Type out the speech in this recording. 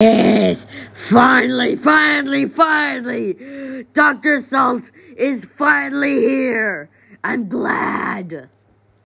Yes, finally, finally, finally! Dr. Salt is finally here! I'm glad.